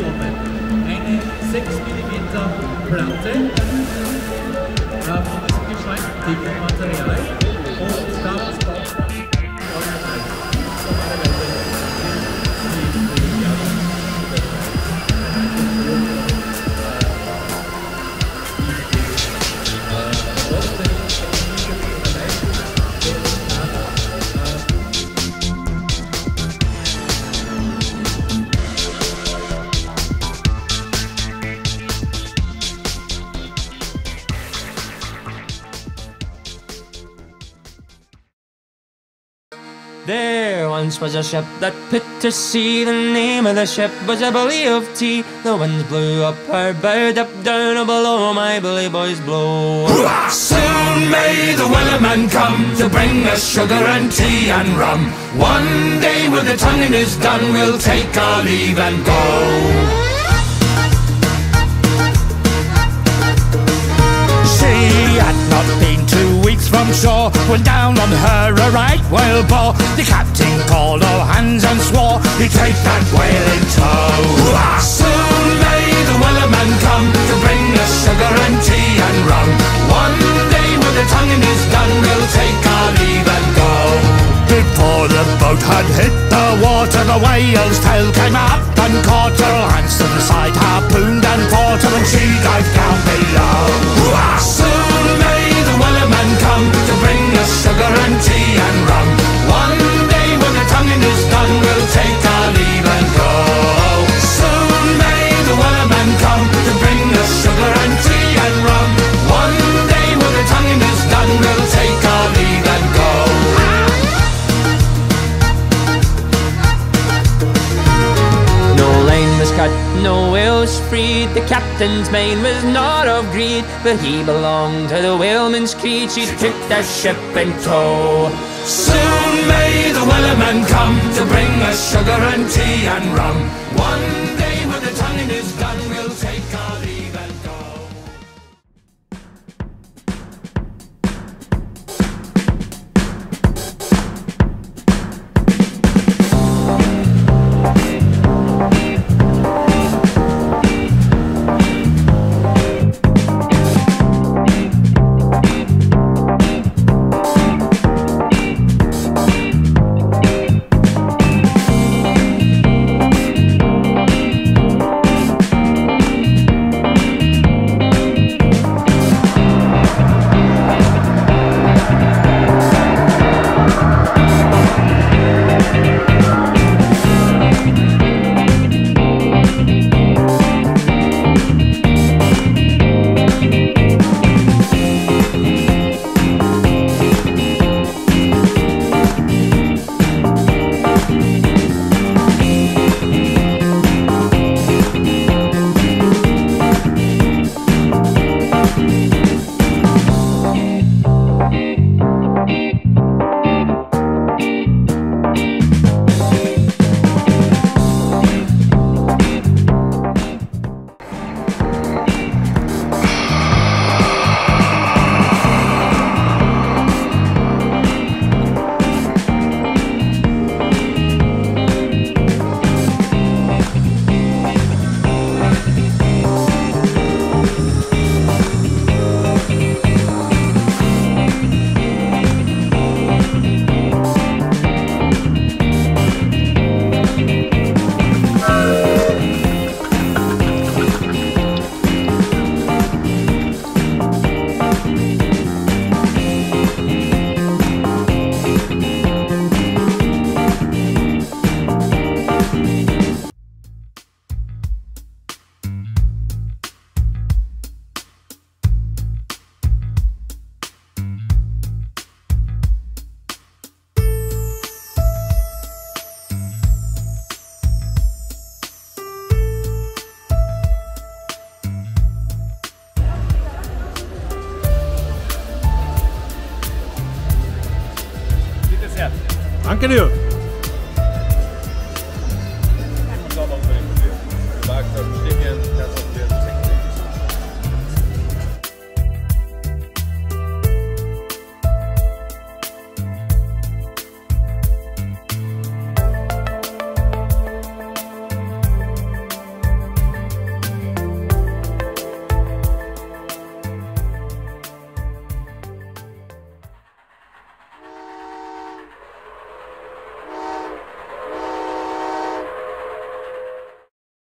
Millionen. Eine 6 mm Platte, äh, von diesem geschweiften Material. Once was a ship that put to sea. The name of the ship was a Billy of Tea. The winds blew up her bow, up down or below. My bully boys blow. Soon may the Wellerman come to bring us sugar and tea and rum. One day when the tonguing is done, we'll take our leave and go. Had not been two weeks from shore when down on her a right whale bore. The captain called all hands and swore he'd take that whale in tow. Soon may the Wellerman come to bring us sugar and tea and rum. One day when the tonguing is done, we'll take our leave and go. Before the boat had hit the water, the whale's tail came up and caught her. Hands to the side, harpooned and fought her, and she dived down below. Soon sugar cut, no whales freed. The captain's mind was not of greed, but he belonged to the whaleman's creed. She took the ship in tow. Soon may the Wellerman come to bring us sugar and tea and rum. One Danke dir.